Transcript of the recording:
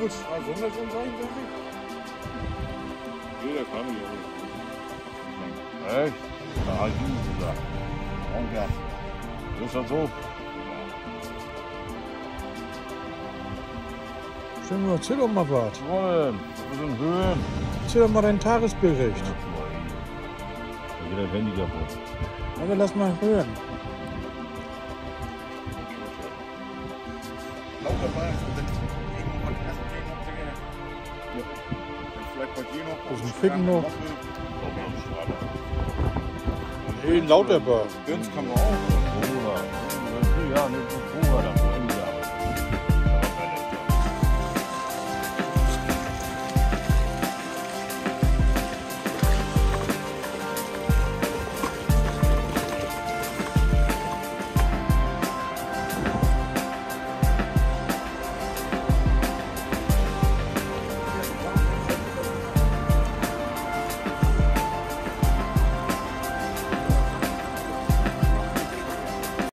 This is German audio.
Sollen wir schon sein, sag Jeder kann nicht, Junge. Echt? Da habe ich nie gesagt. Onkel. Ist das so? Schön, erzähl doch mal was. Wollen. Wir sind Höhen. Erzähl doch mal deinen Tagesbericht. Da geht das Handy kaputt. Aber lass mal hören. Lauter Ball, Vielleicht bei dir noch. Das ist ein Ficken noch. Nee, Lauterbach. Göns kann man auch.